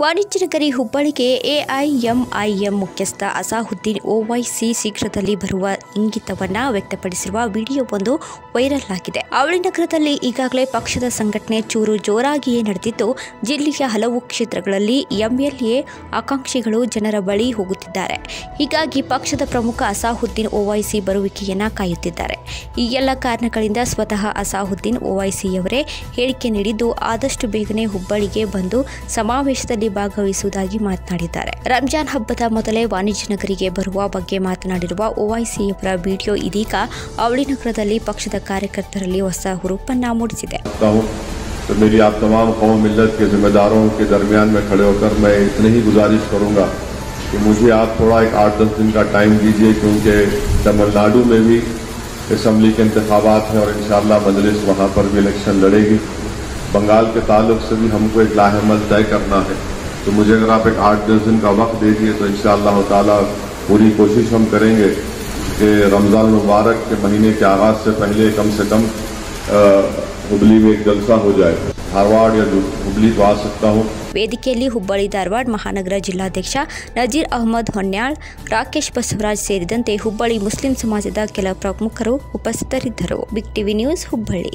ವಾಣಿಜ್ಯ ನಗರಿ ಹುಬ್ಬಳ್ಳಿಗೆ ಎಐಎಂಐಎಂ ಮುಖ್ಯಸ್ಥ ಅಸಾಹುದ್ದೀನ್ ಓವೈಸಿ ಶೀಘ್ರದಲ್ಲಿ ಬರುವ ಇಂಗಿತವನ್ನು ವ್ಯಕ್ತಪಡಿಸಿರುವ ವಿಡಿಯೋವೊಂದು ವೈರಲ್ ಆಗಿದೆ. ಅವಳಿ ನಗರದಲ್ಲಿ ಈಗಾಗಲೇ ಪಕ್ಷದ ಸಂಘಟನೆ ಚೂರು ಜೋರಾಗಿಯೇ ನಡೆದಿದ್ದು, ಜಿಲ್ಲೆಯ ಹಲವು ಕ್ಷೇತ್ರಗಳಲ್ಲಿ ಎಂಎಲ್ಎ ಆಕಾಂಕ್ಷಿಗಳು ಜನರ ಬಳಿ ಹೋಗುತ್ತಿದ್ದಾರೆ. ಹೀಗಾಗಿ ಪಕ್ಷದ ಪ್ರಮುಖ ಅಸಾಹುದ್ದೀನ್ ಓವೈಸಿ ಬರುವಿಕೆಯನ್ನು ಕಾಯುತ್ತಿದ್ದಾರೆ. ಈ ಎಲ್ಲ ಕಾರಣಗಳಿಂದ ಸ್ವತಃ ಅಸಾಹುದ್ದೀನ್ ಓವೈಸಿಯವರೇ ಹೇಳಿಕೆ ನೀಡಿದ್ದು, ಆದಷ್ಟು ಬೇಗನೆ ಹುಬ್ಬಳ್ಳಿಗೆ ಬಂದು ಸಮಾವೇಶದಲ್ಲಿ ಭಾಗವಹಿಸುವುದಾಗಿ ಮಾತನಾಡಿದ್ದಾರೆ ರಂಜಾನ್ ಹಬ್ಬದ ಮೊದಲೇ ವಾಣಿಜ್ಯ ನಗರಿಗೆ ಬರುವ ಬಗ್ಗೆ ಮಾತನಾಡಿರುವ ಓವೈಸಿಯವರ ವಿಡಿಯೋ ಇದೀಗ ಅವಳಿ ನಗರದಲ್ಲಿ ಪಕ್ಷದ ಕಾರ್ಯಕರ್ತರಲ್ಲಿ ಹೊಸ ಹುರುಪನ್ನ ಮೂಡಿಸಿದೆ करता हूँ तो मेरी आप तमाम कौम मिलत के जिम्मेदारों के दरमियान में खड़े होकर मैं इतनी ही गुजारिश करूँगा कि मुझे आप थोड़ा एक आठ दस दिन का टाइम दीजिए क्योंकि तमिलनाडु में भी असम्बली के इंतबात हैं और इन मजलिस वहाँ पर भी इलेक्शन लड़ेगी बंगाल के ताल्लुक से भी हमको एक लाहेमल तय करना है तो मुझे अगर आप एक आठ दस दिन का वक्त दे दिए तो इन ताला पूरी कोशिश हम करेंगे कि रमज़ान मुबारक के महीने के आगाज़ से पहले कम से कम अ, हुबली में एक जलसा हो जाए धारवाड़ या हुबली तो आ सकता हूँ ವೇದಿಕೆಯಲ್ಲಿ ಹುಬ್ಬಳ್ಳಿ ಧಾರವಾಡ ಮಹಾನಗರ ಜಿಲ್ಲಾಧ್ಯಕ್ಷ ನಜೀರ್ ಅಹಮದ್ ಹೊನ್ಯಾಳ್ ರಾಕೇಶ್ ಬಸವರಾಜ್ ಸೇರಿದಂತೆ ಹುಬ್ಬಳ್ಳಿ ಮುಸ್ಲಿಂ ಸಮಾಜದ ಕೆಲ ಪ್ರಮುಖರು ಉಪಸ್ಥಿತರಿದ್ದರು ಬಿಗ್ ಟಿವಿ ನ್ಯೂಸ್ ಹುಬ್ಬಳ್ಳಿ